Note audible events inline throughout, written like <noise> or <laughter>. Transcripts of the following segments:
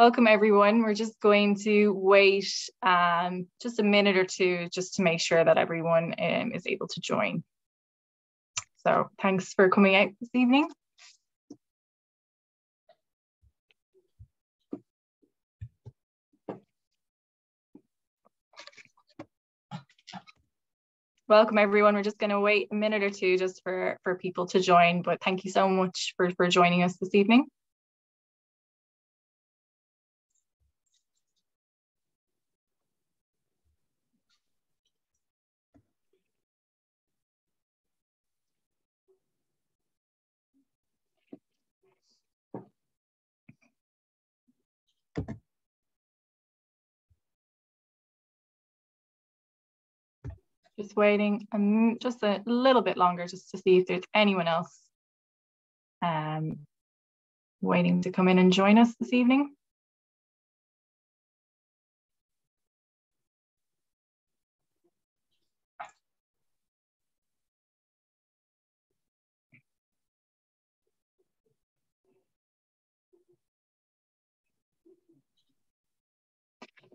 Welcome everyone. We're just going to wait um, just a minute or two just to make sure that everyone um, is able to join. So thanks for coming out this evening. Welcome everyone. We're just going to wait a minute or two just for, for people to join, but thank you so much for, for joining us this evening. Just waiting just a little bit longer just to see if there's anyone else um, waiting to come in and join us this evening.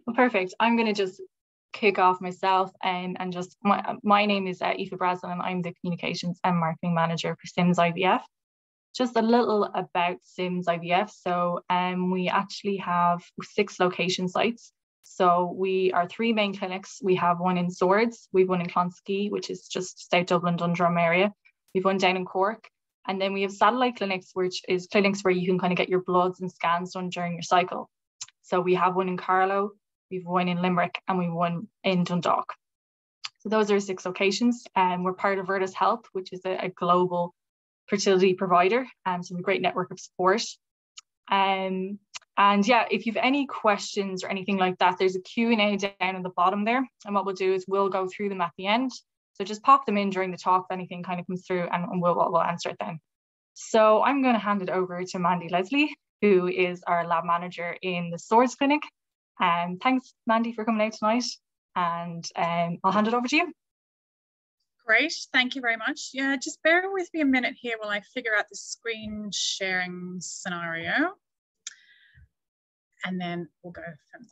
Well, perfect. I'm going to just kick off myself and, and just my, my name is uh, Aoife Brazel and I'm the communications and marketing manager for Sims IVF. Just a little about Sims IVF. So um, we actually have six location sites. So we are three main clinics. We have one in Swords, we've one in Clonskeagh, which is just South Dublin, Dundrum area. We've one down in Cork. And then we have satellite clinics, which is clinics where you can kind of get your bloods and scans done during your cycle. So we have one in Carlow, we've one in Limerick, and we've one in Dundalk. So those are six locations. And um, we're part of Virtus Health, which is a, a global fertility provider. Um, so a great network of support. Um, and yeah, if you've any questions or anything like that, there's a Q&A down at the bottom there. And what we'll do is we'll go through them at the end. So just pop them in during the talk if anything kind of comes through and, we'll, we'll answer it then. So I'm going to hand it over to Mandy Leslie, who is our lab manager in the Swords Clinic. Um, thanks, Mandy, for coming out tonight. And um, I'll hand it over to you. Great, thank you very much. Yeah, just bear with me a minute here while I figure out the screen sharing scenario. And then we'll go from there.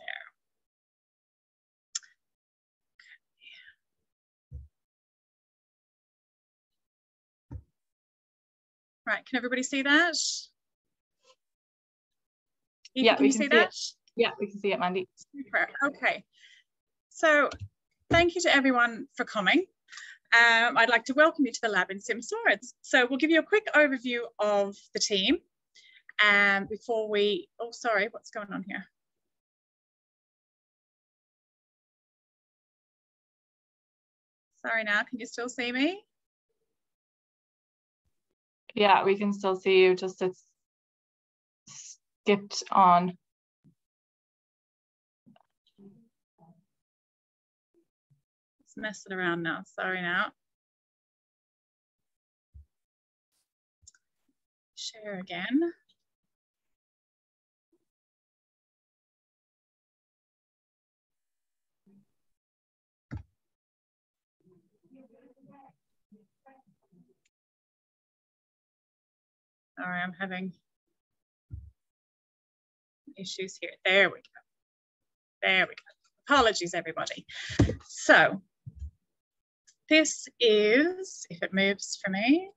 Right, can everybody see that? yeah, can you see that? It. Yeah, we can see it, Mandy. Super. Okay. So thank you to everyone for coming. Um, I'd like to welcome you to the lab in Sims Swords. So we'll give you a quick overview of the team um, before we, oh, sorry, what's going on here? Sorry now, can you still see me? Yeah, we can still see you, just it's skipped on. Messing around now. Sorry now. Share again. Sorry, I'm having issues here. There we go. There we go. Apologies, everybody. So this is, if it moves for me,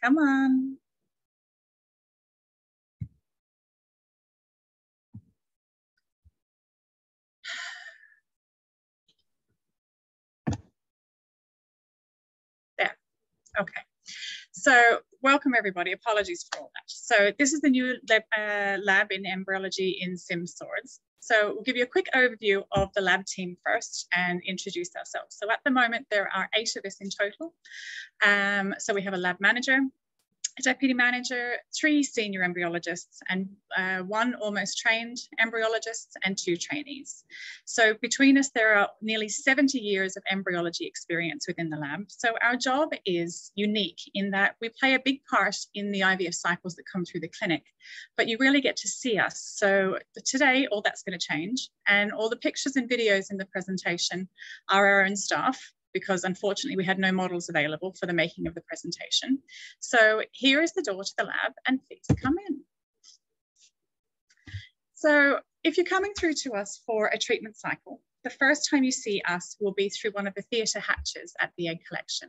come on. There, okay. So welcome everybody, apologies for all that. So this is the new lab, uh, lab in embryology in Sims Swords. So we'll give you a quick overview of the lab team first and introduce ourselves. So at the moment, there are eight of us in total. Um, so we have a lab manager, deputy manager, three senior embryologists, and uh, one almost trained embryologist and two trainees. So between us, there are nearly 70 years of embryology experience within the lab. So our job is unique in that we play a big part in the IVF cycles that come through the clinic, but you really get to see us. So today, all that's going to change, and all the pictures and videos in the presentation are our own staff because unfortunately we had no models available for the making of the presentation. So here is the door to the lab and please come in. So if you're coming through to us for a treatment cycle, the first time you see us will be through one of the theatre hatches at the egg collection.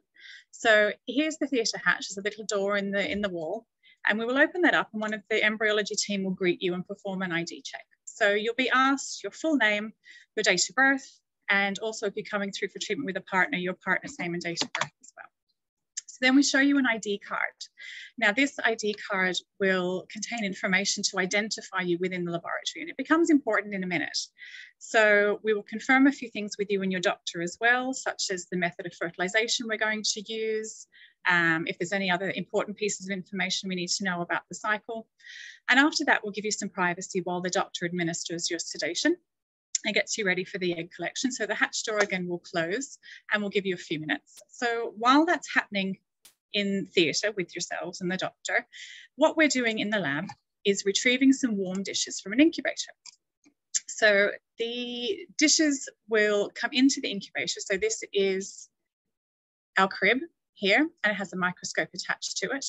So here's the theatre hatch, there's a little door in the, in the wall, and we will open that up and one of the embryology team will greet you and perform an ID check. So you'll be asked your full name, your date of birth, and also if you're coming through for treatment with a partner, your partner's name and date of birth as well. So then we show you an ID card. Now this ID card will contain information to identify you within the laboratory and it becomes important in a minute. So we will confirm a few things with you and your doctor as well, such as the method of fertilization we're going to use, um, if there's any other important pieces of information we need to know about the cycle. And after that, we'll give you some privacy while the doctor administers your sedation and gets you ready for the egg collection. So the hatch door again will close and we'll give you a few minutes. So while that's happening in theatre with yourselves and the doctor, what we're doing in the lab is retrieving some warm dishes from an incubator. So the dishes will come into the incubator. So this is our crib here, and it has a microscope attached to it.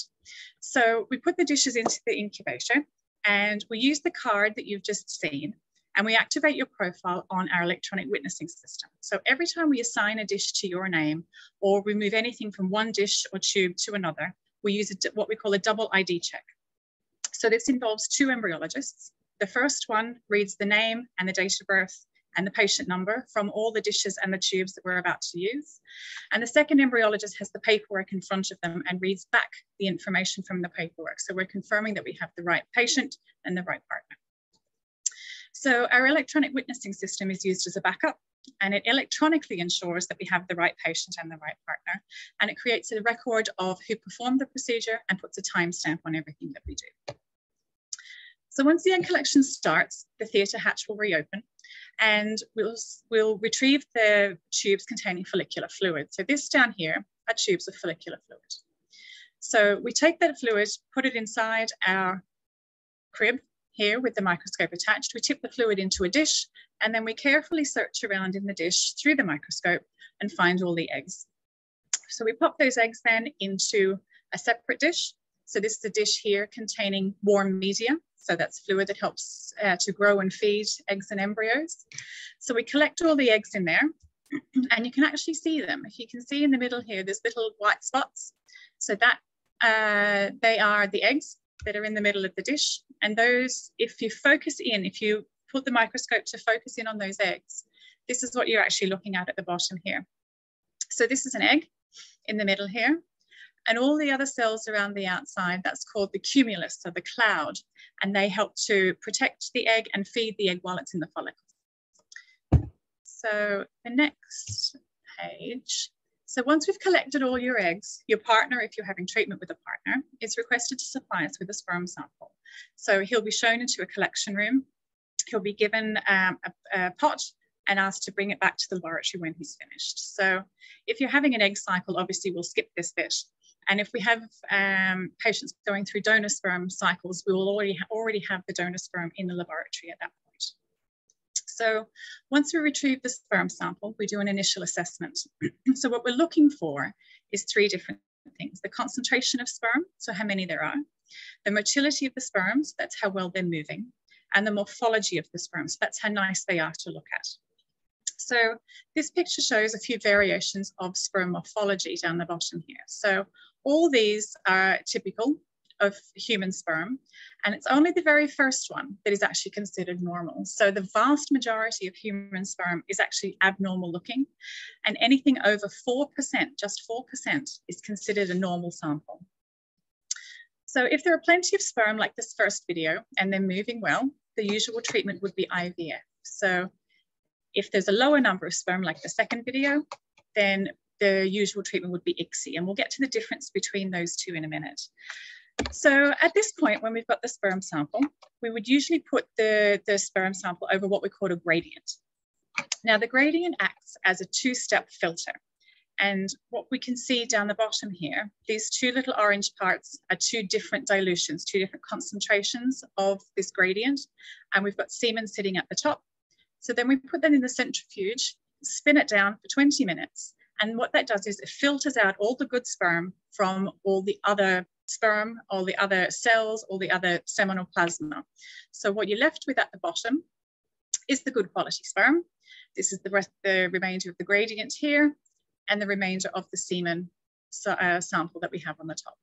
So we put the dishes into the incubator and we use the card that you've just seen and we activate your profile on our electronic witnessing system. So every time we assign a dish to your name or remove anything from one dish or tube to another, we use a, what we call a double ID check. So this involves two embryologists the first one reads the name and the date of birth and the patient number from all the dishes and the tubes that we're about to use. And the second embryologist has the paperwork in front of them and reads back the information from the paperwork. So we're confirming that we have the right patient and the right partner. So our electronic witnessing system is used as a backup and it electronically ensures that we have the right patient and the right partner. And it creates a record of who performed the procedure and puts a timestamp on everything that we do. So once the egg collection starts, the theatre hatch will reopen and we'll, we'll retrieve the tubes containing follicular fluid. So this down here are tubes of follicular fluid. So we take that fluid, put it inside our crib here with the microscope attached. We tip the fluid into a dish and then we carefully search around in the dish through the microscope and find all the eggs. So we pop those eggs then into a separate dish. So this is a dish here containing warm media. So that's fluid that helps uh, to grow and feed eggs and embryos. So we collect all the eggs in there <clears throat> and you can actually see them. If you can see in the middle here, there's little white spots. So that uh, they are the eggs that are in the middle of the dish. And those, if you focus in, if you put the microscope to focus in on those eggs, this is what you're actually looking at at the bottom here. So this is an egg in the middle here and all the other cells around the outside, that's called the cumulus, so the cloud, and they help to protect the egg and feed the egg while it's in the follicle. So the next page. So once we've collected all your eggs, your partner, if you're having treatment with a partner, is requested to supply us with a sperm sample. So he'll be shown into a collection room. He'll be given um, a, a pot and asked to bring it back to the laboratory when he's finished. So if you're having an egg cycle, obviously we'll skip this bit and if we have um, patients going through donor sperm cycles, we will already, ha already have the donor sperm in the laboratory at that point. So once we retrieve the sperm sample, we do an initial assessment. <clears throat> so what we're looking for is three different things. The concentration of sperm, so how many there are, the motility of the sperms, that's how well they're moving, and the morphology of the sperms, that's how nice they are to look at. So this picture shows a few variations of sperm morphology down the bottom here. So all these are typical of human sperm, and it's only the very first one that is actually considered normal. So the vast majority of human sperm is actually abnormal looking, and anything over 4%, just 4%, is considered a normal sample. So if there are plenty of sperm like this first video and they're moving well, the usual treatment would be IVF. So if there's a lower number of sperm like the second video, then the usual treatment would be ICSI, and we'll get to the difference between those two in a minute. So at this point, when we've got the sperm sample, we would usually put the, the sperm sample over what we call a gradient. Now the gradient acts as a two-step filter. And what we can see down the bottom here, these two little orange parts are two different dilutions, two different concentrations of this gradient. And we've got semen sitting at the top. So then we put that in the centrifuge, spin it down for 20 minutes, And what that does is it filters out all the good sperm from all the other sperm, all the other cells, all the other seminal plasma. So what you're left with at the bottom is the good quality sperm. This is the, rest, the remainder of the gradient here and the remainder of the semen uh, sample that we have on the top.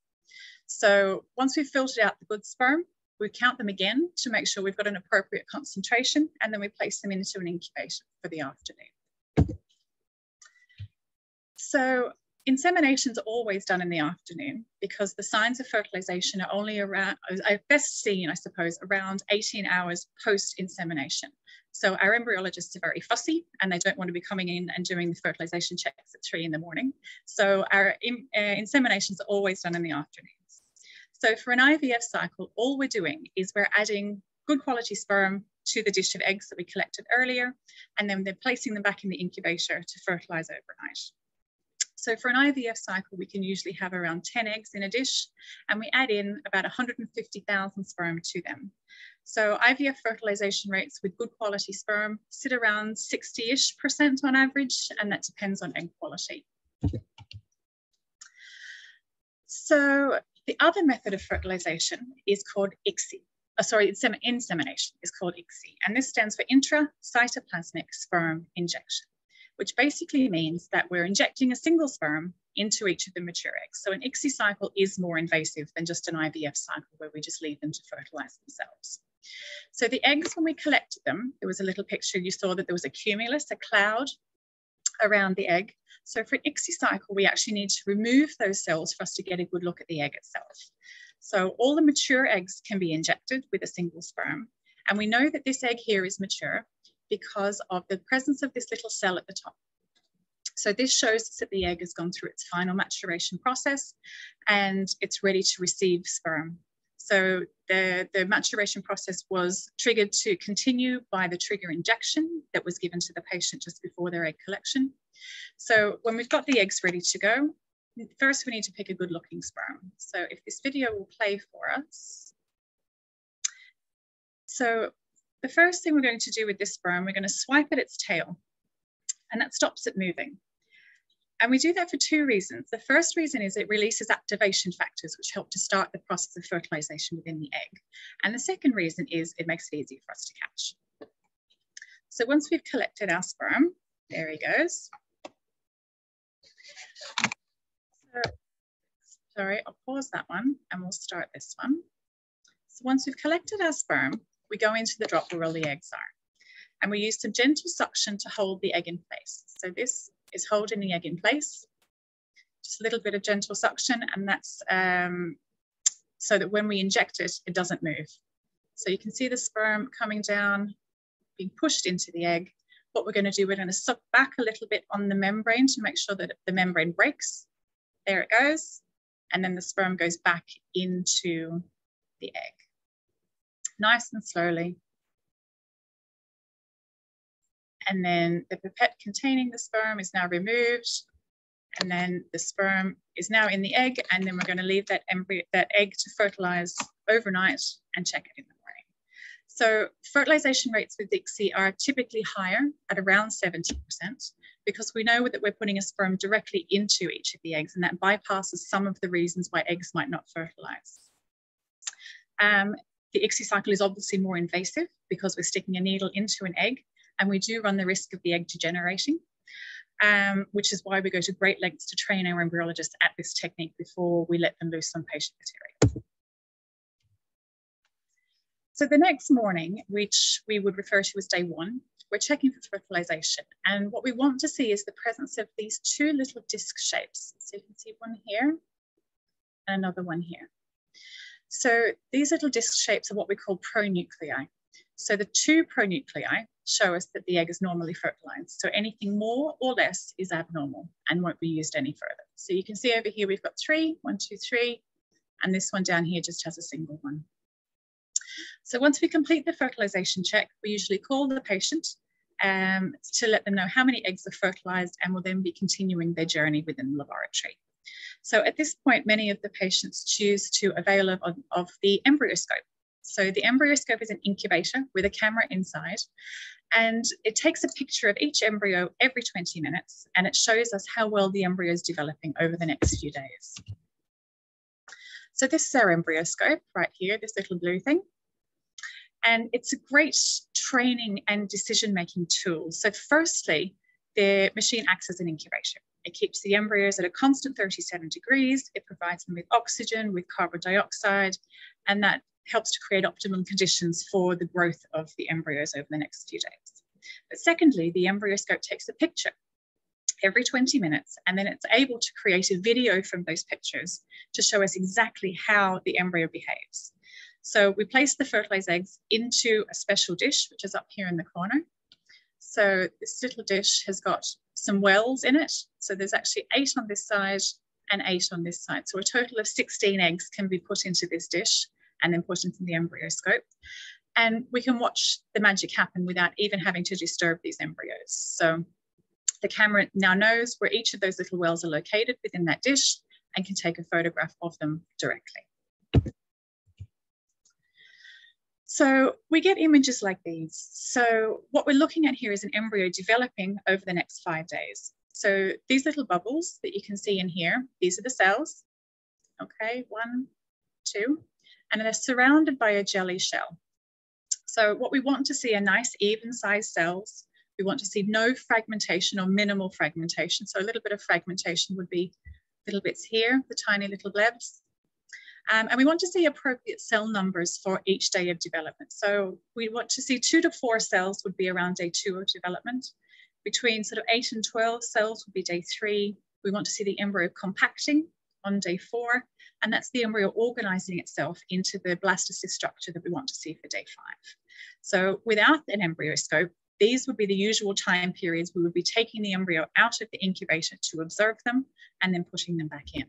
So once we've filtered out the good sperm, we count them again to make sure we've got an appropriate concentration and then we place them into an incubator for the afternoon. So inseminations are always done in the afternoon because the signs of fertilization are only around, are best seen, I suppose, around 18 hours post insemination. So our embryologists are very fussy and they don't want to be coming in and doing the fertilization checks at three in the morning. So our uh, inseminations are always done in the afternoons. So for an IVF cycle, all we're doing is we're adding good quality sperm to the dish of eggs that we collected earlier, and then they're placing them back in the incubator to fertilize overnight. So for an IVF cycle, we can usually have around 10 eggs in a dish, and we add in about 150,000 sperm to them. So IVF fertilization rates with good quality sperm sit around 60-ish percent on average, and that depends on egg quality. So the other method of fertilization is called ICSI. Oh, uh, sorry, insemination is called ICSI, and this stands for intracytoplasmic sperm injection which basically means that we're injecting a single sperm into each of the mature eggs. So an ICSI cycle is more invasive than just an IVF cycle where we just leave them to fertilize themselves. So the eggs, when we collected them, there was a little picture, you saw that there was a cumulus, a cloud around the egg. So for an ICSI cycle, we actually need to remove those cells for us to get a good look at the egg itself. So all the mature eggs can be injected with a single sperm. And we know that this egg here is mature because of the presence of this little cell at the top. So this shows us that the egg has gone through its final maturation process and it's ready to receive sperm. So the, the maturation process was triggered to continue by the trigger injection that was given to the patient just before their egg collection. So when we've got the eggs ready to go, first we need to pick a good looking sperm. So if this video will play for us. So the first thing we're going to do with this sperm, we're going to swipe at its tail and that stops it moving. And we do that for two reasons. The first reason is it releases activation factors, which help to start the process of fertilization within the egg. And the second reason is it makes it easy for us to catch. So once we've collected our sperm, there he goes. So, sorry, I'll pause that one and we'll start this one. So once we've collected our sperm, we go into the drop where all the eggs are. And we use some gentle suction to hold the egg in place. So this is holding the egg in place. Just a little bit of gentle suction and that's um, so that when we inject it, it doesn't move. So you can see the sperm coming down, being pushed into the egg. What we're gonna do, we're gonna suck back a little bit on the membrane to make sure that the membrane breaks. There it goes. And then the sperm goes back into the egg nice and slowly. And then the pipette containing the sperm is now removed. And then the sperm is now in the egg. And then we're going to leave that, embryo, that egg to fertilize overnight and check it in the morning. So fertilization rates with ICSI are typically higher at around 70% because we know that we're putting a sperm directly into each of the eggs and that bypasses some of the reasons why eggs might not fertilize. Um, the ICSI cycle is obviously more invasive because we're sticking a needle into an egg and we do run the risk of the egg degenerating, um, which is why we go to great lengths to train our embryologists at this technique before we let them loose on patient material. So the next morning, which we would refer to as day one, we're checking for fertilization. And what we want to see is the presence of these two little disc shapes. So you can see one here and another one here. So these little disc shapes are what we call pronuclei. So the two pronuclei show us that the egg is normally fertilized. So anything more or less is abnormal and won't be used any further. So you can see over here, we've got three, one, two, three, and this one down here just has a single one. So once we complete the fertilization check, we usually call the patient um, to let them know how many eggs are fertilized and will then be continuing their journey within the laboratory. So at this point, many of the patients choose to avail of, of the embryoscope. So the embryoscope is an incubator with a camera inside. And it takes a picture of each embryo every 20 minutes and it shows us how well the embryo is developing over the next few days. So this is our embryoscope right here, this little blue thing. And it's a great training and decision-making tool. So firstly, the machine acts as an incubator. It keeps the embryos at a constant 37 degrees. It provides them with oxygen, with carbon dioxide, and that helps to create optimum conditions for the growth of the embryos over the next few days. But secondly, the embryoscope takes a picture every 20 minutes, and then it's able to create a video from those pictures to show us exactly how the embryo behaves. So we place the fertilized eggs into a special dish, which is up here in the corner. So this little dish has got some wells in it. So there's actually eight on this side and eight on this side. So a total of 16 eggs can be put into this dish and then put into the embryoscope. And we can watch the magic happen without even having to disturb these embryos. So the camera now knows where each of those little wells are located within that dish and can take a photograph of them directly. So we get images like these. So what we're looking at here is an embryo developing over the next five days. So these little bubbles that you can see in here, these are the cells. Okay, one, two, and they're surrounded by a jelly shell. So what we want to see are nice even sized cells. We want to see no fragmentation or minimal fragmentation. So a little bit of fragmentation would be little bits here, the tiny little blebs. Um, and we want to see appropriate cell numbers for each day of development. So we want to see two to four cells would be around day two of development. Between sort of eight and 12 cells would be day three. We want to see the embryo compacting on day four, and that's the embryo organizing itself into the blastocyst structure that we want to see for day five. So without an embryoscope, these would be the usual time periods we would be taking the embryo out of the incubator to observe them and then putting them back in.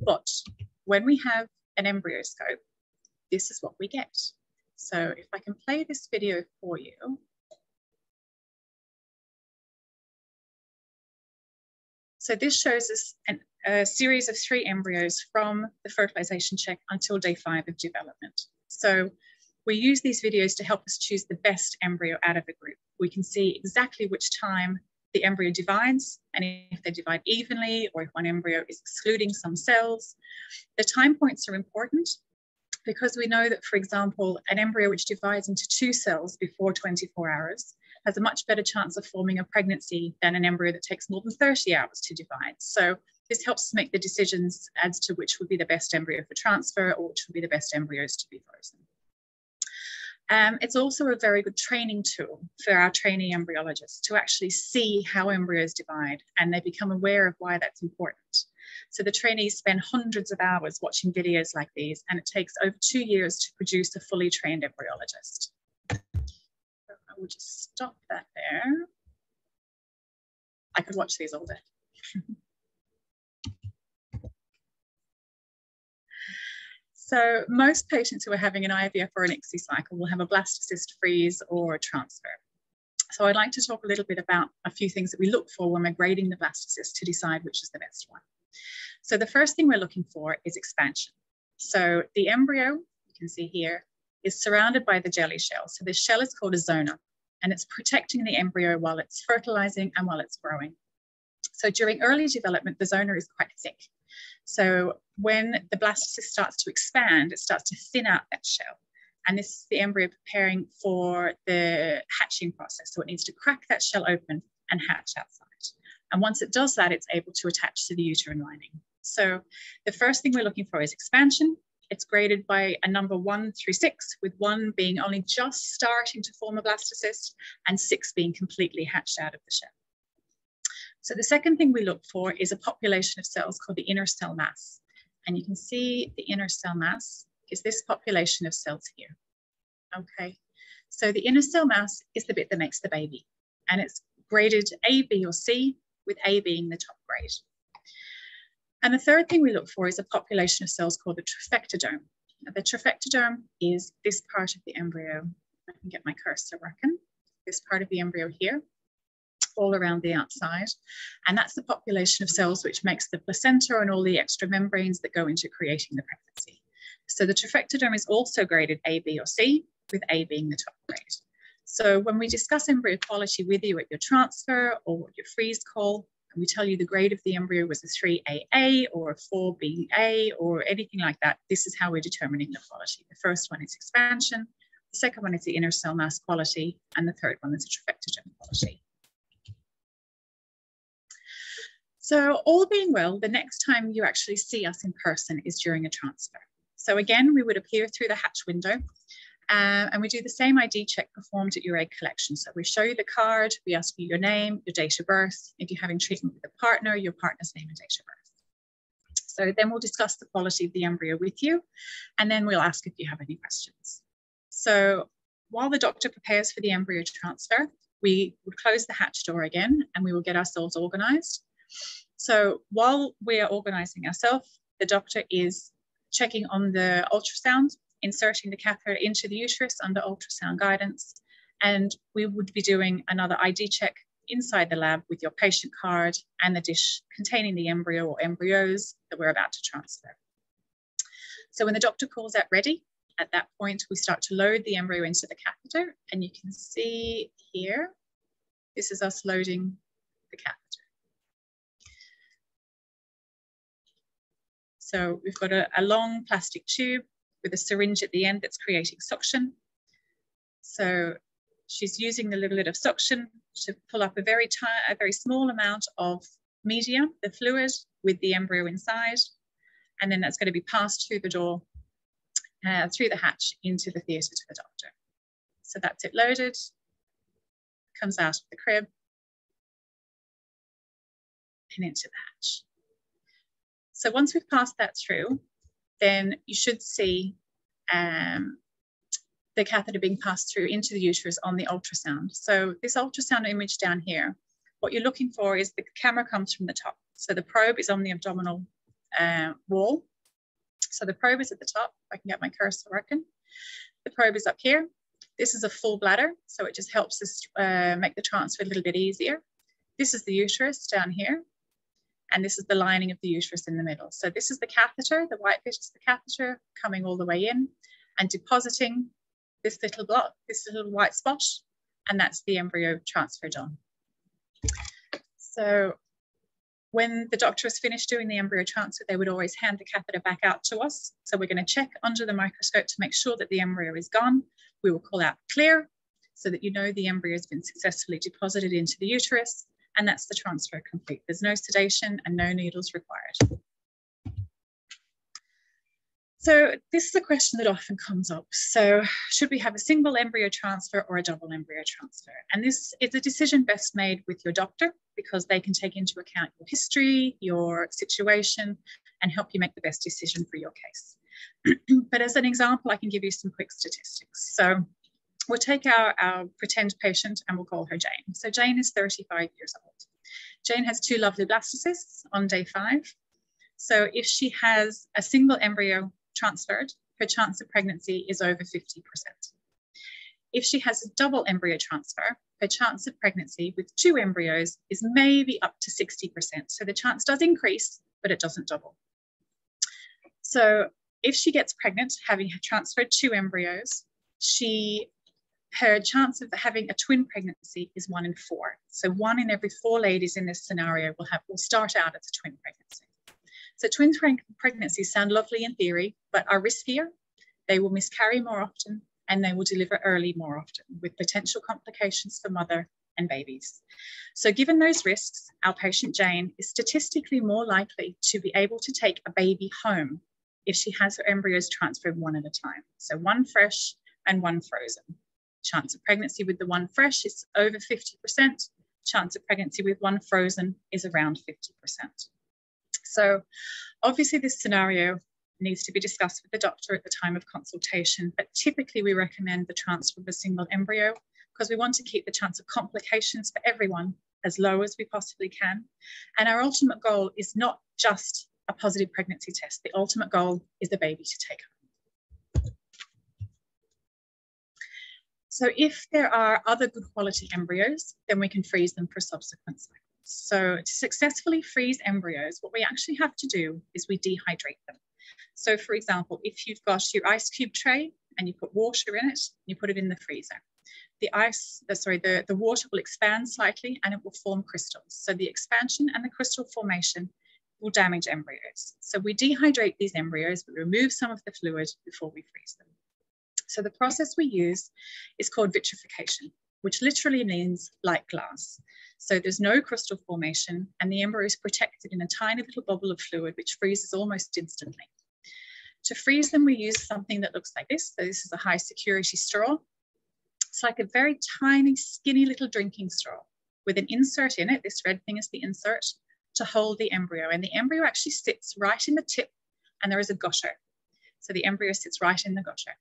But when we have an embryoscope, this is what we get. So if I can play this video for you. So this shows us an, a series of three embryos from the fertilization check until day five of development. So we use these videos to help us choose the best embryo out of the group. We can see exactly which time the embryo divides and if they divide evenly or if one embryo is excluding some cells. The time points are important because we know that, for example, an embryo which divides into two cells before 24 hours has a much better chance of forming a pregnancy than an embryo that takes more than 30 hours to divide. So this helps us make the decisions as to which would be the best embryo for transfer or which would be the best embryos to be frozen. Um, it's also a very good training tool for our trainee embryologists to actually see how embryos divide and they become aware of why that's important. So the trainees spend hundreds of hours watching videos like these and it takes over two years to produce a fully trained embryologist. So I will just stop that there. I could watch these all day. <laughs> So most patients who are having an IVF or an ICSI cycle will have a blastocyst freeze or a transfer. So I'd like to talk a little bit about a few things that we look for when we're grading the blastocyst to decide which is the best one. So the first thing we're looking for is expansion. So the embryo, you can see here, is surrounded by the jelly shell. So this shell is called a zona and it's protecting the embryo while it's fertilizing and while it's growing. So during early development, the zona is quite thick. So when the blastocyst starts to expand, it starts to thin out that shell. And this is the embryo preparing for the hatching process. So it needs to crack that shell open and hatch outside. And once it does that, it's able to attach to the uterine lining. So the first thing we're looking for is expansion. It's graded by a number one through six, with one being only just starting to form a blastocyst and six being completely hatched out of the shell. So the second thing we look for is a population of cells called the inner cell mass. And you can see the inner cell mass is this population of cells here. Okay, so the inner cell mass is the bit that makes the baby. And it's graded A, B, or C, with A being the top grade. And the third thing we look for is a population of cells called the trophectoderm. Now, the trophectoderm is this part of the embryo. I can get my cursor working. This part of the embryo here all around the outside. And that's the population of cells which makes the placenta and all the extra membranes that go into creating the pregnancy. So the trophectoderm is also graded A, B, or C, with A being the top grade. So when we discuss embryo quality with you at your transfer or your freeze call, and we tell you the grade of the embryo was a 3AA or a 4BA or anything like that, this is how we're determining the quality. The first one is expansion, the second one is the inner cell mass quality, and the third one is the trophectoderm quality. So all being well, the next time you actually see us in person is during a transfer. So again, we would appear through the hatch window um, and we do the same ID check performed at your egg collection. So we show you the card, we ask you your name, your date of birth, if you're having treatment with a partner, your partner's name and date of birth. So then we'll discuss the quality of the embryo with you, and then we'll ask if you have any questions. So while the doctor prepares for the embryo transfer, we would close the hatch door again and we will get ourselves organized. So while we are organizing ourselves, the doctor is checking on the ultrasound, inserting the catheter into the uterus under ultrasound guidance. And we would be doing another ID check inside the lab with your patient card and the dish containing the embryo or embryos that we're about to transfer. So when the doctor calls out ready, at that point, we start to load the embryo into the catheter and you can see here, this is us loading the catheter. So we've got a, a long plastic tube with a syringe at the end that's creating suction. So she's using the little bit of suction to pull up a very, a very small amount of media, the fluid, with the embryo inside. And then that's going to be passed through the door, uh, through the hatch into the theatre to the doctor. So that's it loaded, comes out of the crib and into the hatch. So once we've passed that through, then you should see um, the catheter being passed through into the uterus on the ultrasound. So this ultrasound image down here, what you're looking for is the camera comes from the top. So the probe is on the abdominal uh, wall. So the probe is at the top. I can get my cursor working. The probe is up here. This is a full bladder, so it just helps us uh, make the transfer a little bit easier. This is the uterus down here and this is the lining of the uterus in the middle. So this is the catheter, the white bit is the catheter coming all the way in and depositing this little block, this little white spot, and that's the embryo transfer done. So when the doctor was finished doing the embryo transfer, they would always hand the catheter back out to us. So we're going to check under the microscope to make sure that the embryo is gone. We will call out clear so that you know the embryo has been successfully deposited into the uterus and that's the transfer complete. There's no sedation and no needles required. So this is a question that often comes up. So should we have a single embryo transfer or a double embryo transfer? And this is a decision best made with your doctor because they can take into account your history, your situation, and help you make the best decision for your case. <clears throat> but as an example, I can give you some quick statistics. So we'll take our, our pretend patient and we'll call her Jane. So Jane is 35 years old. Jane has two lovely blastocysts on day five. So if she has a single embryo transferred, her chance of pregnancy is over 50%. If she has a double embryo transfer, her chance of pregnancy with two embryos is maybe up to 60%. So the chance does increase, but it doesn't double. So if she gets pregnant, having transferred two embryos, she her chance of having a twin pregnancy is one in four. So one in every four ladies in this scenario will have will start out as a twin pregnancy. So twin pregnancies sound lovely in theory, but are riskier. They will miscarry more often and they will deliver early more often with potential complications for mother and babies. So given those risks, our patient Jane is statistically more likely to be able to take a baby home if she has her embryos transferred one at a time. So one fresh and one frozen. Chance of pregnancy with the one fresh is over 50%. Chance of pregnancy with one frozen is around 50%. So obviously this scenario needs to be discussed with the doctor at the time of consultation, but typically we recommend the transfer of a single embryo because we want to keep the chance of complications for everyone as low as we possibly can. And our ultimate goal is not just a positive pregnancy test. The ultimate goal is the baby to take home. So if there are other good quality embryos, then we can freeze them for subsequent cycles. So to successfully freeze embryos, what we actually have to do is we dehydrate them. So for example, if you've got your ice cube tray and you put water in it, you put it in the freezer. the ice, the, sorry, the, the water will expand slightly and it will form crystals. So the expansion and the crystal formation will damage embryos. So we dehydrate these embryos, we remove some of the fluid before we freeze them. So the process we use is called vitrification, which literally means like glass. So there's no crystal formation and the embryo is protected in a tiny little bubble of fluid, which freezes almost instantly. To freeze them, we use something that looks like this. So this is a high security straw. It's like a very tiny, skinny little drinking straw with an insert in it. This red thing is the insert to hold the embryo. And the embryo actually sits right in the tip and there is a gutter. So the embryo sits right in the gutter.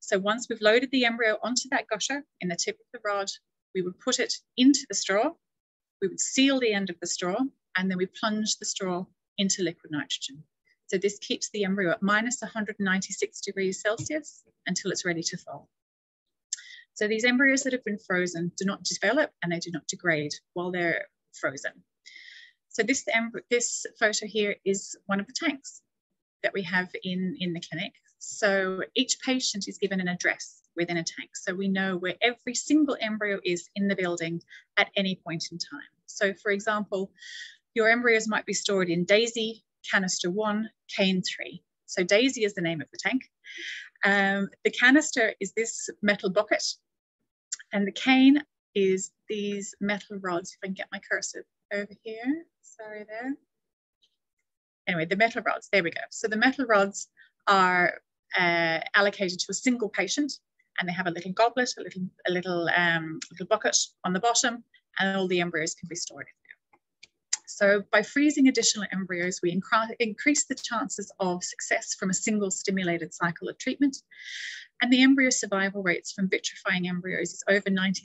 So once we've loaded the embryo onto that gutter in the tip of the rod, we would put it into the straw, we would seal the end of the straw, and then we plunge the straw into liquid nitrogen. So this keeps the embryo at minus 196 degrees Celsius until it's ready to fall. So these embryos that have been frozen do not develop and they do not degrade while they're frozen. So this, this photo here is one of the tanks that we have in, in the clinic. So each patient is given an address within a tank. So we know where every single embryo is in the building at any point in time. So for example, your embryos might be stored in Daisy, canister one, cane three. So Daisy is the name of the tank. Um, the canister is this metal bucket and the cane is these metal rods. If I can get my cursor over here sorry there. Anyway, the metal rods, there we go. So the metal rods are uh, allocated to a single patient and they have a little goblet, a little, a little, um, little bucket on the bottom and all the embryos can be stored in there. So by freezing additional embryos, we increase the chances of success from a single stimulated cycle of treatment. And the embryo survival rates from vitrifying embryos is over 96%.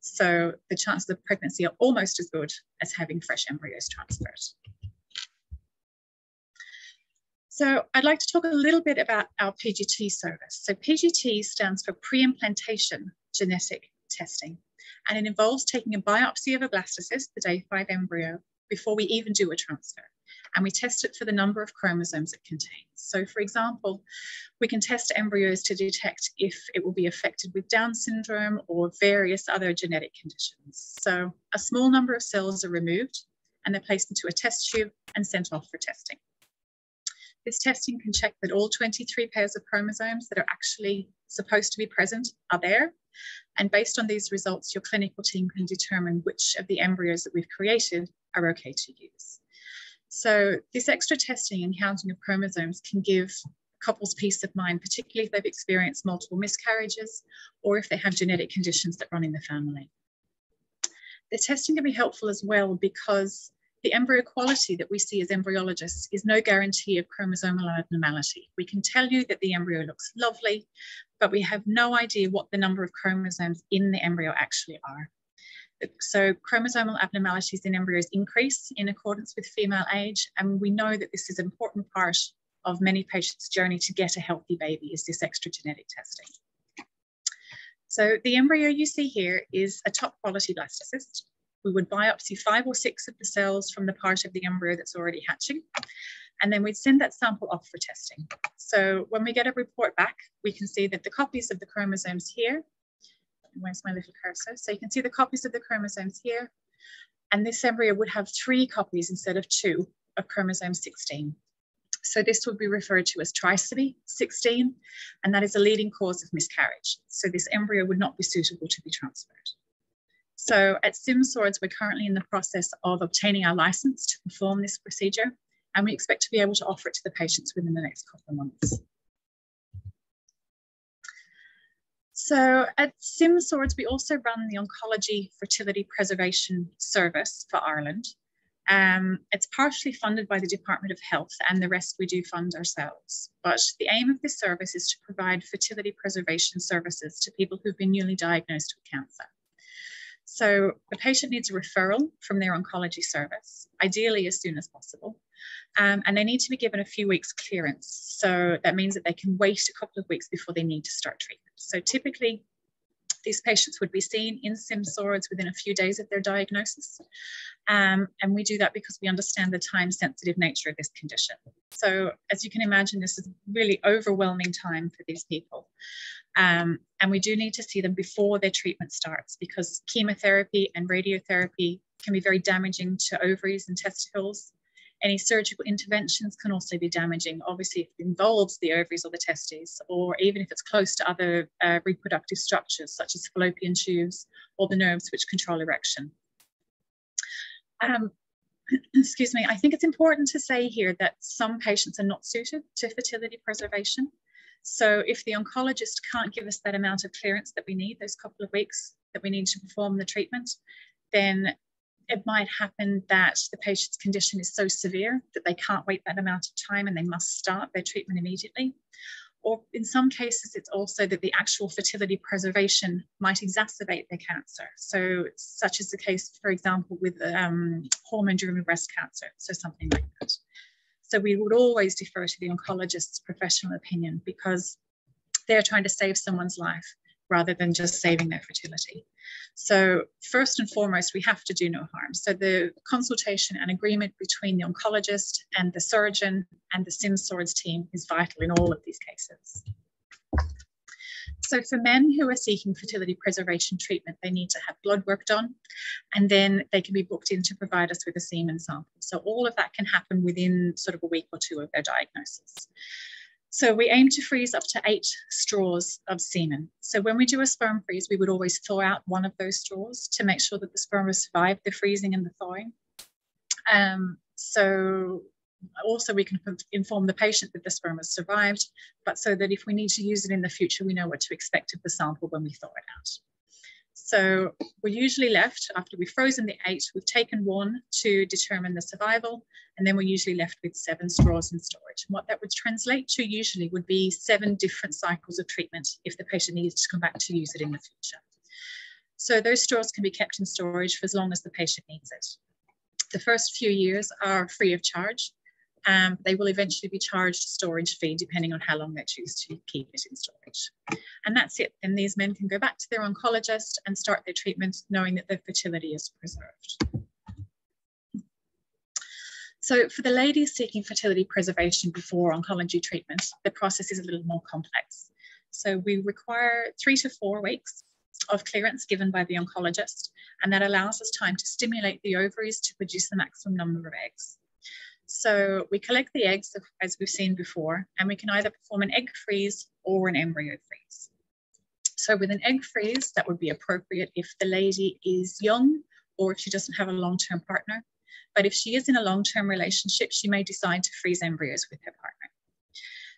So the chances of pregnancy are almost as good as having fresh embryos transferred. So I'd like to talk a little bit about our PGT service. So PGT stands for pre-implantation genetic testing, and it involves taking a biopsy of a blastocyst, the day five embryo, before we even do a transfer and we test it for the number of chromosomes it contains. So for example, we can test embryos to detect if it will be affected with Down syndrome or various other genetic conditions. So a small number of cells are removed and they're placed into a test tube and sent off for testing. This testing can check that all 23 pairs of chromosomes that are actually supposed to be present are there. And based on these results, your clinical team can determine which of the embryos that we've created are okay to use. So this extra testing and counting of chromosomes can give couples peace of mind, particularly if they've experienced multiple miscarriages or if they have genetic conditions that run in the family. The testing can be helpful as well because the embryo quality that we see as embryologists is no guarantee of chromosomal abnormality. We can tell you that the embryo looks lovely, but we have no idea what the number of chromosomes in the embryo actually are. So chromosomal abnormalities in embryos increase in accordance with female age, and we know that this is an important part of many patients' journey to get a healthy baby is this extra genetic testing. So the embryo you see here is a top quality blastocyst. We would biopsy five or six of the cells from the part of the embryo that's already hatching, and then we'd send that sample off for testing. So when we get a report back, we can see that the copies of the chromosomes here where's my little cursor? So you can see the copies of the chromosomes here. And this embryo would have three copies instead of two of chromosome 16. So this would be referred to as trisomy 16, and that is a leading cause of miscarriage. So this embryo would not be suitable to be transferred. So at Sim Sims Swords, we're currently in the process of obtaining our license to perform this procedure, and we expect to be able to offer it to the patients within the next couple of months. So at Sim Sims Swords, we also run the Oncology Fertility Preservation Service for Ireland. Um, it's partially funded by the Department of Health and the rest we do fund ourselves. But the aim of this service is to provide fertility preservation services to people who've been newly diagnosed with cancer. So the patient needs a referral from their oncology service, ideally as soon as possible. Um, and they need to be given a few weeks clearance. So that means that they can wait a couple of weeks before they need to start treatment. So typically, These patients would be seen in Sims Swords within a few days of their diagnosis. Um, and we do that because we understand the time sensitive nature of this condition. So, as you can imagine, this is really overwhelming time for these people. Um, and we do need to see them before their treatment starts because chemotherapy and radiotherapy can be very damaging to ovaries and testicles. Any surgical interventions can also be damaging, obviously, if it involves the ovaries or the testes, or even if it's close to other uh, reproductive structures, such as fallopian tubes or the nerves which control erection. Um, <clears throat> excuse me, I think it's important to say here that some patients are not suited to fertility preservation. So if the oncologist can't give us that amount of clearance that we need, those couple of weeks that we need to perform the treatment, then it might happen that the patient's condition is so severe that they can't wait that amount of time and they must start their treatment immediately. Or in some cases, it's also that the actual fertility preservation might exacerbate their cancer. So, such as the case, for example, with um, hormone driven breast cancer, so something like that. So, we would always defer to the oncologist's professional opinion because they're trying to save someone's life rather than just saving their fertility. So, first and foremost, we have to do no harm. So, the consultation and agreement between the oncologist and the surgeon and the Sims Swords team is vital in all of these cases. So, for men who are seeking fertility preservation treatment, they need to have blood work done and then they can be booked in to provide us with a semen sample. So, all of that can happen within sort of a week or two of their diagnosis. So we aim to freeze up to eight straws of semen. So when we do a sperm freeze, we would always thaw out one of those straws to make sure that the sperm has survived the freezing and the thawing. Um, so also we can inform the patient that the sperm has survived, but so that if we need to use it in the future, we know what to expect of the sample when we thaw it out. So we're usually left after we've frozen the eight, we've taken one to determine the survival, and then we're usually left with seven straws in storage. And what that would translate to usually would be seven different cycles of treatment if the patient needs to come back to use it in the future. So those straws can be kept in storage for as long as the patient needs it. The first few years are free of charge. Um, they will eventually be charged a storage fee depending on how long they choose to keep it in storage. And that's it. Then these men can go back to their oncologist and start their treatment knowing that their fertility is preserved. So for the ladies seeking fertility preservation before oncology treatment, the process is a little more complex. So we require three to four weeks of clearance given by the oncologist, and that allows us time to stimulate the ovaries to produce the maximum number of eggs. So we collect the eggs, as we've seen before, and we can either perform an egg freeze or an embryo freeze. So with an egg freeze, that would be appropriate if the lady is young or if she doesn't have a long-term partner. But if she is in a long-term relationship, she may decide to freeze embryos with her partner.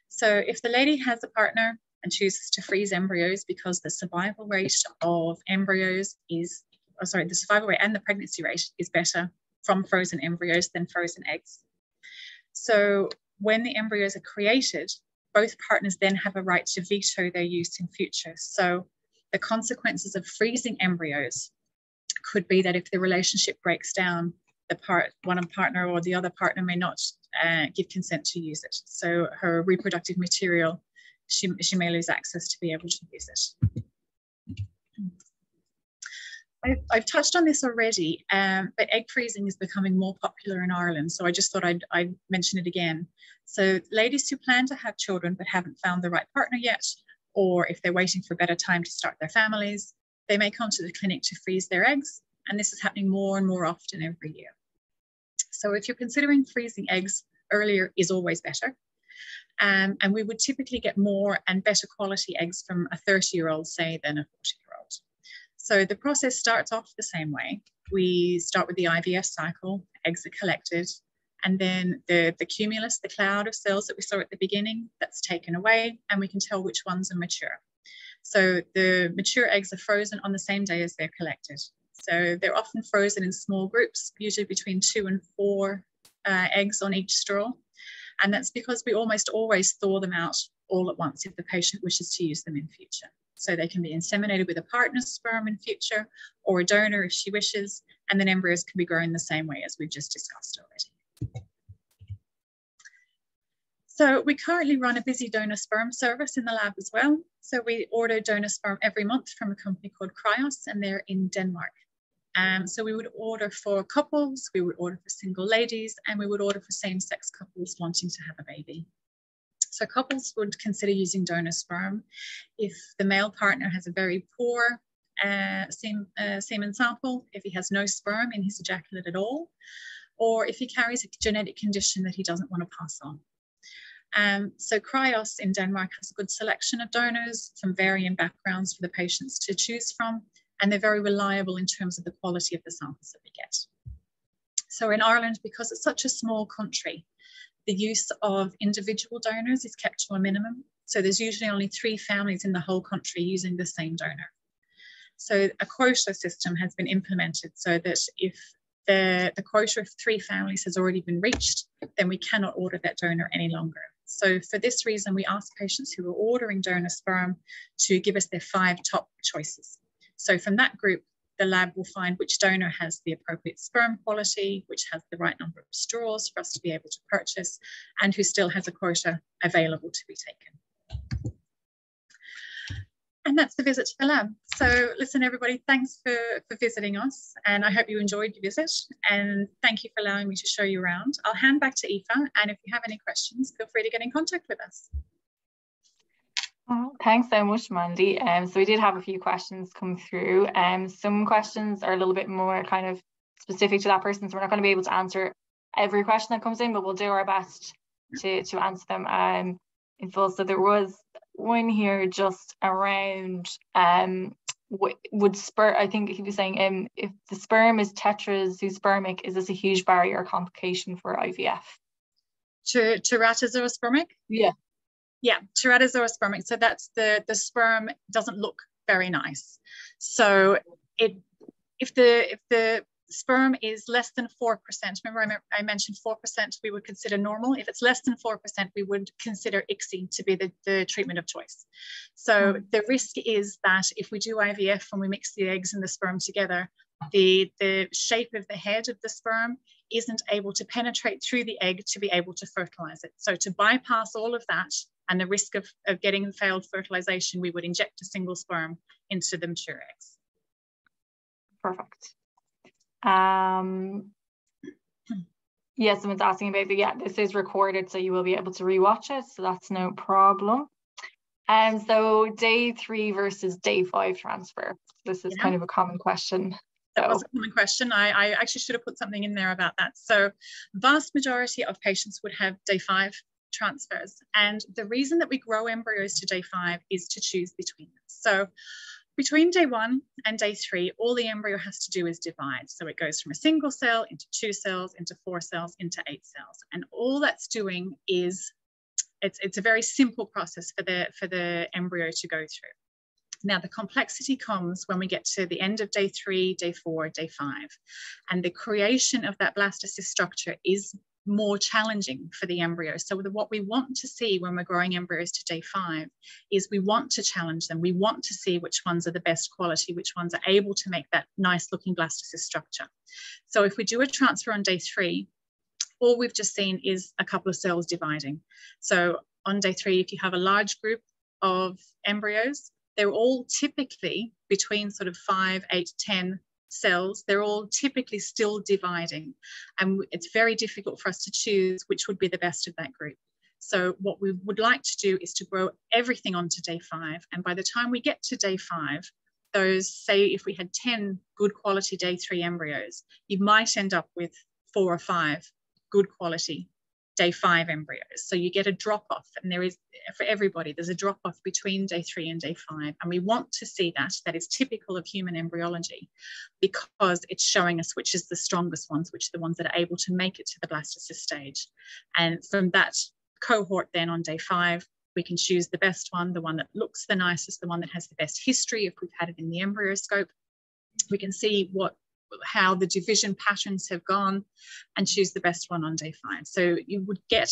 So if the lady has a partner and chooses to freeze embryos because the survival rate of embryos is, oh, sorry, the survival rate and the pregnancy rate is better from frozen embryos than frozen eggs. So when the embryos are created, both partners then have a right to veto their use in future. So the consequences of freezing embryos could be that if the relationship breaks down, the part one partner or the other partner may not uh, give consent to use it. So her reproductive material, she, she may lose access to be able to use it. I've, I've touched on this already, um, but egg freezing is becoming more popular in Ireland. So I just thought I'd, I'd mention it again. So ladies who plan to have children but haven't found the right partner yet, or if they're waiting for a better time to start their families, they may come to the clinic to freeze their eggs and this is happening more and more often every year. So if you're considering freezing eggs, earlier is always better. Um, and we would typically get more and better quality eggs from a 30 year old, say, than a 40 year old. So the process starts off the same way. We start with the IVF cycle, eggs are collected, and then the, the cumulus, the cloud of cells that we saw at the beginning, that's taken away, and we can tell which ones are mature. So the mature eggs are frozen on the same day as they're collected. So they're often frozen in small groups, usually between two and four uh, eggs on each straw. And that's because we almost always thaw them out all at once if the patient wishes to use them in future. So they can be inseminated with a partner's sperm in future or a donor if she wishes, and then embryos can be grown the same way as we've just discussed already. So we currently run a busy donor sperm service in the lab as well. So we order donor sperm every month from a company called Cryos and they're in Denmark. Um, so we would order for couples, we would order for single ladies, and we would order for same-sex couples wanting to have a baby. So couples would consider using donor sperm if the male partner has a very poor uh, uh, semen sample, if he has no sperm in his ejaculate at all, or if he carries a genetic condition that he doesn't want to pass on. Um, so Cryos in Denmark has a good selection of donors from varying backgrounds for the patients to choose from, and they're very reliable in terms of the quality of the samples that we get. So in Ireland, because it's such a small country, the use of individual donors is kept to a minimum. So there's usually only three families in the whole country using the same donor. So a quota system has been implemented so that if the, the quota of three families has already been reached, then we cannot order that donor any longer. So for this reason, we ask patients who are ordering donor sperm to give us their five top choices. So from that group, the lab will find which donor has the appropriate sperm quality, which has the right number of straws for us to be able to purchase, and who still has a quota available to be taken. And that's the visit to the lab. So listen, everybody, thanks for, for visiting us. And I hope you enjoyed your visit. And thank you for allowing me to show you around. I'll hand back to Aoife. And if you have any questions, feel free to get in contact with us. Oh, thanks so much, Mandy. Um, so we did have a few questions come through. Um, some questions are a little bit more kind of specific to that person, so we're not going to be able to answer every question that comes in, but we'll do our best to, to answer them um, in full. So there was one here just around um would sperm I think he was saying um if the sperm is tetrazoospermic, is this a huge barrier or complication for IVF? To teratozoospermic? Yeah. Yeah, teratozoospermic. So that's the the sperm doesn't look very nice. So it if the if the sperm is less than 4%, remember I, I mentioned 4% we would consider normal. If it's less than 4%, we would consider ICSI to be the, the treatment of choice. So mm. the risk is that if we do IVF and we mix the eggs and the sperm together, the, the shape of the head of the sperm isn't able to penetrate through the egg to be able to fertilize it. So to bypass all of that and the risk of, of getting failed fertilization, we would inject a single sperm into the mature eggs. Perfect. Um, yeah, someone's asking about the, yeah, this is recorded, so you will be able to rewatch it, so that's no problem. And um, so day three versus day five transfer. This is yeah. kind of a common question. That was oh. a common question. I, I actually should have put something in there about that. So vast majority of patients would have day five transfers. And the reason that we grow embryos to day five is to choose between them. So between day one and day three, all the embryo has to do is divide. So it goes from a single cell into two cells, into four cells, into eight cells. And all that's doing is, it's, it's a very simple process for the, for the embryo to go through. Now, the complexity comes when we get to the end of day three, day four, day five. And the creation of that blastocyst structure is more challenging for the embryo. So what we want to see when we're growing embryos to day five is we want to challenge them. We want to see which ones are the best quality, which ones are able to make that nice looking blastocyst structure. So if we do a transfer on day three, all we've just seen is a couple of cells dividing. So on day three, if you have a large group of embryos, they're all typically between sort of five, eight, 10 cells, they're all typically still dividing. And it's very difficult for us to choose which would be the best of that group. So what we would like to do is to grow everything onto day five. And by the time we get to day five, those, say if we had 10 good quality day three embryos, you might end up with four or five good quality day five embryos. So you get a drop off, and there is for everybody, there's a drop off between day three and day five. And we want to see that. That is typical of human embryology because it's showing us which is the strongest ones, which are the ones that are able to make it to the blastocyst stage. And from that cohort, then on day five, we can choose the best one, the one that looks the nicest, the one that has the best history if we've had it in the embryoscope. We can see what how the division patterns have gone and choose the best one on day five. So you would get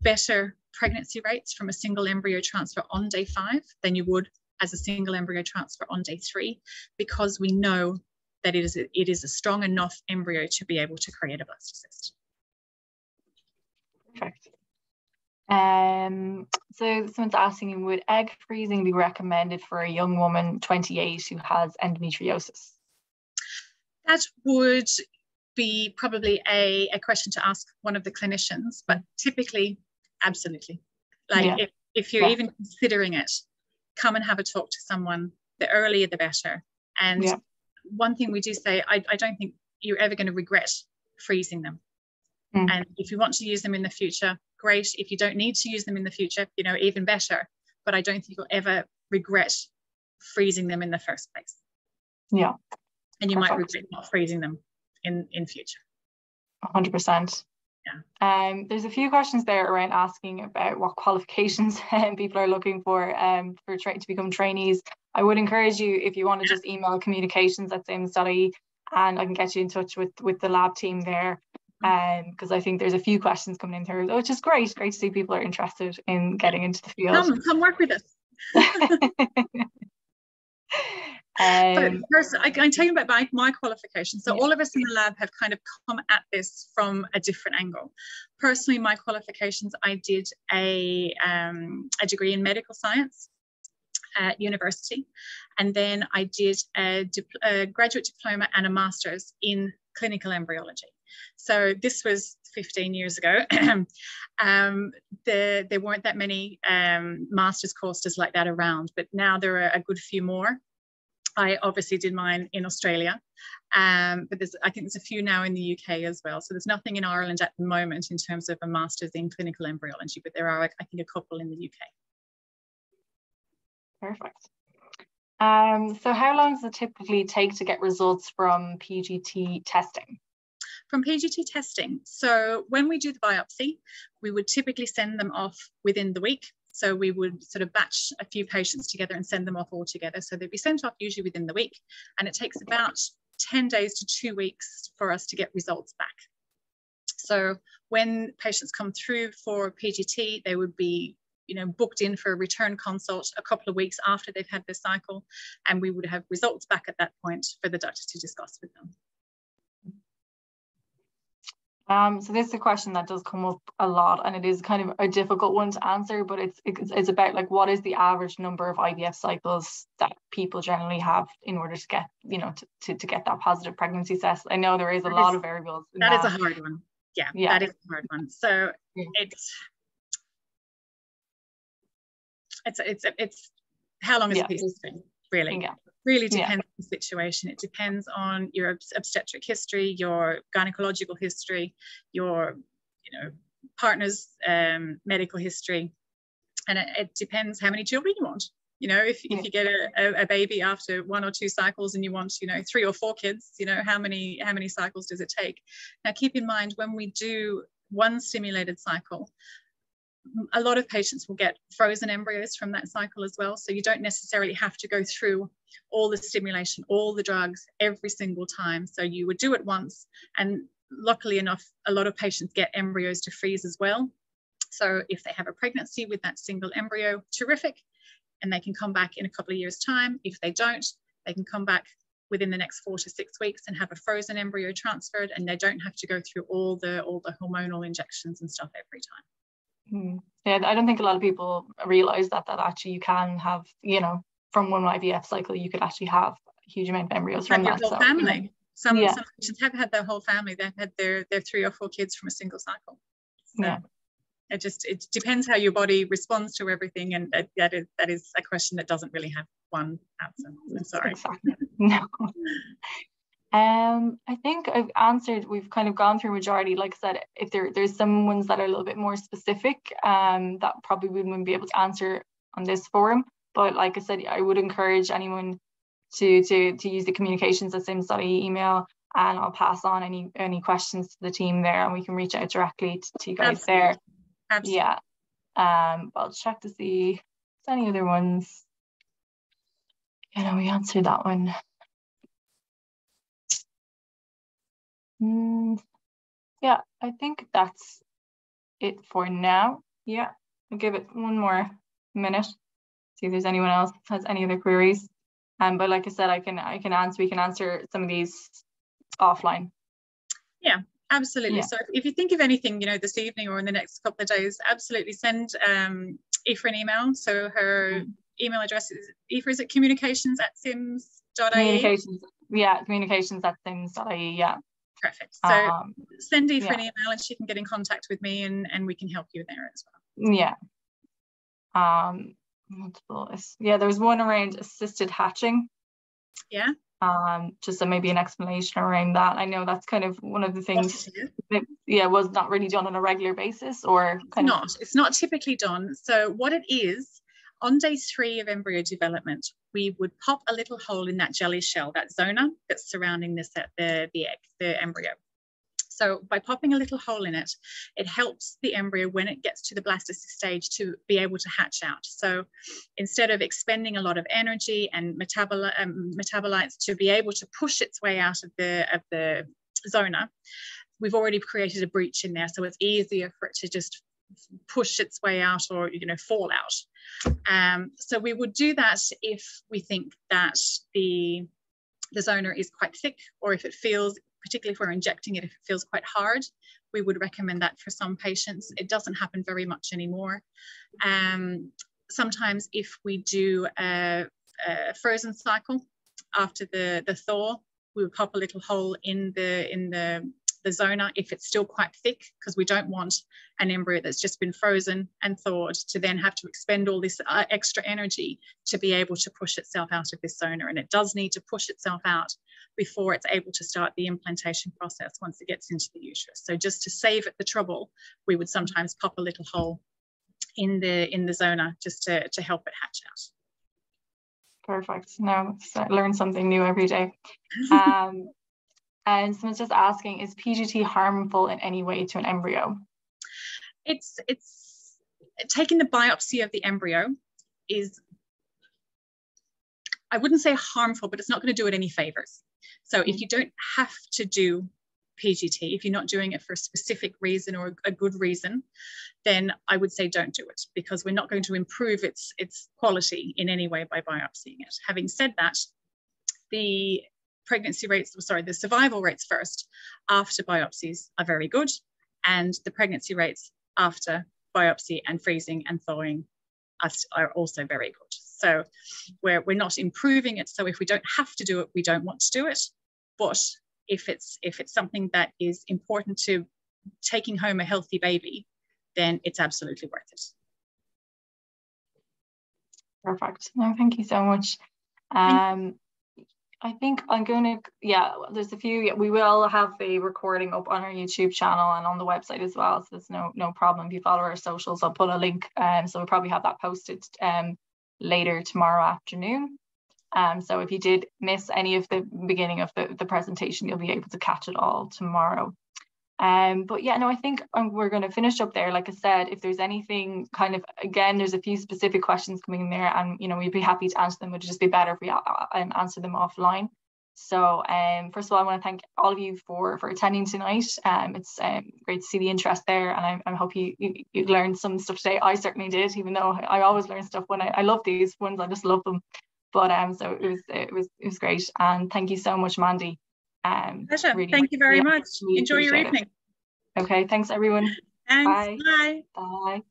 better pregnancy rates from a single embryo transfer on day five than you would as a single embryo transfer on day three, because we know that it is a, it is a strong enough embryo to be able to create a blastocyst. Perfect. Um, so someone's asking, would egg freezing be recommended for a young woman, 28, who has endometriosis? That would be probably a, a question to ask one of the clinicians, but typically, absolutely. Like yeah. if, if you're yeah. even considering it, come and have a talk to someone. The earlier, the better. And yeah. one thing we do say, I, I don't think you're ever going to regret freezing them. Mm. And if you want to use them in the future, great. If you don't need to use them in the future, you know, even better. But I don't think you'll ever regret freezing them in the first place. Yeah. And you Perfect. might regret not freezing them in in future. 100%. Yeah. Um, there's a few questions there around asking about what qualifications <laughs> people are looking for um, for tra- to become trainees. I would encourage you if you want to just email communications at sims.ie and I can get you in touch with with the lab team there because um, I think there's a few questions coming in here, which is great. Great to see people are interested in getting into the field. Come, come work with us. <laughs> <laughs> um, first, I, tell you about my, my qualifications. So yeah. all of us in the lab have kind of come at this from a different angle. Personally, my qualifications, I did a, um, a degree in medical science at university. And then I did a, a, graduate diploma and a master's in clinical embryology. So this was 15 years ago. <clears throat> um, the, there weren't that many um, master's courses like that around, but now there are a good few more. I obviously did mine in Australia, um, but there's, I think there's a few now in the UK as well. So there's nothing in Ireland at the moment in terms of a master's in clinical embryology, but there are, I think, a couple in the UK. Perfect. Um, so how long does it typically take to get results from PGT testing? From PGT testing, so when we do the biopsy, we would typically send them off within the week. So we would sort of batch a few patients together and send them off all together. So they'd be sent off usually within the week. And it takes about 10 days to two weeks for us to get results back. So when patients come through for PGT, they would be you know, booked in for a return consult a couple of weeks after they've had their cycle, and we would have results back at that point for the doctor to discuss with them. Um, so this is a question that does come up a lot, and it is kind of a difficult one to answer. But it's it's, it's about like what is the average number of IVF cycles that people generally have in order to get you know to, to, to get that positive pregnancy test. I know there is a that lot is, of variables. That, that is a hard one. Yeah, yeah, that is a hard one. So yeah. it's it's it's it's how long is yeah. a piece of string really yeah. Really depends yeah. on the situation. It depends on your obstetric history your gynecological history your you know partner's um, medical history. And it, it, depends how many children you want. You know if, if you get a, a, baby after one or two cycles and you want you know three or four kids you know how many how many cycles does it take? Now keep in mind when we do one stimulated cycle a lot of patients will get frozen embryos from that cycle as well. So you don't necessarily have to go through all the stimulation, all the drugs every single time. So you would do it once. And luckily enough, a lot of patients get embryos to freeze as well. So if they have a pregnancy with that single embryo, terrific. And they can come back in a couple of years' time. If they don't, they can come back within the next four to six weeks and have a frozen embryo transferred and they don't have to go through all the all the hormonal injections and stuff every time. Hmm. Yeah, I don't think a lot of people realize that that actually you can have, you know, from one IVF cycle, you could actually have a huge amount of embryos from that. Whole so, family. Some, yeah. some patients have had their whole family. They've had their their three or four kids from a single cycle. So yeah. It just it depends how your body responds to everything, and that, that is that is a question that doesn't really have one answer. I'm sorry. Exactly. <laughs> No. Um, I think I've answered, we've kind of gone through majority. Like I said, if there, there's some ones that are a little bit more specific, um, that probably we wouldn't be able to answer on this forum. But like I said, I would encourage anyone to to to use the communications at sims.ie email and I'll pass on any any questions to the team there and we can reach out directly to, to you guys Absolutely. there. Absolutely. Yeah. Um, I'll check to see if there's any other ones. Yeah, no, we answered that one. Mm, yeah, I think that's it for now. Yeah, I'll give it one more minute. See if there's anyone else has any other queries. Um, but like I said, I can I can answer we can answer some of these offline. Yeah, Absolutely. Yeah. So if you think of anything, you know, this evening or in the next couple of days, absolutely send um, Aoife an email. So her mm. email address is Aoife, is it communications at sims.ie? Communications, yeah, communications at sims.ie, yeah. Perfect. So um, send Aoife yeah. an email and she can get in contact with me and, and we can help you there as well. Yeah. Um, multiple, yeah, there's one around assisted hatching. Yeah um, just maybe an explanation around that. I know that's kind of one of the things that, yeah, was not really done on a regular basis or kind it's not. Of... It's not typically done. So what it is, on day three of embryo development, we would pop a little hole in that jelly shell, that zona that's surrounding this, the, the egg, the embryo. So by popping a little hole in it, it helps the embryo when it gets to the blastocyst stage to be able to hatch out. So instead of expending a lot of energy and metabol um, metabolites to be able to push its way out of the, of the zona, we've already created a breach in there. So it's easier for it to just push its way out or you know fall out. Um, so we would do that if we think that the the zona is quite thick or if it feels particularly if we're injecting it, if it feels quite hard, we would recommend that for some patients. It doesn't happen very much anymore. Um, sometimes if we do a, a, frozen cycle after the, the thaw, we would pop a little hole in the, in the the zona if it's still quite thick, because we don't want an embryo that's just been frozen and thawed to then have to expend all this uh, extra energy to be able to push itself out of this zona. And it does need to push itself out before it's able to start the implantation process once it gets into the uterus. So just to save it the trouble, we would sometimes pop a little hole in the in the zona just to, to help it hatch out. Perfect. Now learn something new every day. <laughs> Um, and someone's just asking, is PGT harmful in any way to an embryo? It's it's taking the biopsy of the embryo is I wouldn't say harmful, but it's not going to do it any favors. So if mm. you don't have to do PGT, if you're not doing it for a specific reason or a good reason, then I would say don't do it because we're not going to improve its its quality in any way by biopsying it. Having said that, the pregnancy rates, sorry, the survival rates first after biopsies are very good, and the pregnancy rates after biopsy and freezing and thawing are, also very good. So we're, we're not improving it. So if we don't have to do it, we don't want to do it. But if it's if it's something that is important to taking home a healthy baby, then it's absolutely worth it. Perfect. No, thank you so much. Um, I think I'm going to, yeah, there's a few, yeah, we will have the recording up on our YouTube channel and on the website as well. So there's no no problem. If you follow our socials, I'll put a link. Um, so we'll probably have that posted um, later tomorrow afternoon. Um, so if you did miss any of the beginning of the, the presentation, you'll be able to catch it all tomorrow. Um, but yeah, no, I think um, we're going to finish up there. Like I said, if there's anything kind of, again, there's a few specific questions coming in there and, you know, we'd be happy to answer them. It would just be better if we uh, um, answer them offline. So um, first of all, I want to thank all of you for, for attending tonight. Um, it's um, great to see the interest there and I, I hope you, you, you learned some stuff today. I certainly did, even though I always learn stuff when I, I love these ones, I just love them. But um, so it was, it was, it was great. And thank you so much, Mandy. Um, Pleasure. Really, Thank you very much. Enjoy your evening. It. Okay. Thanks, everyone. Thanks. Bye. Bye. Bye.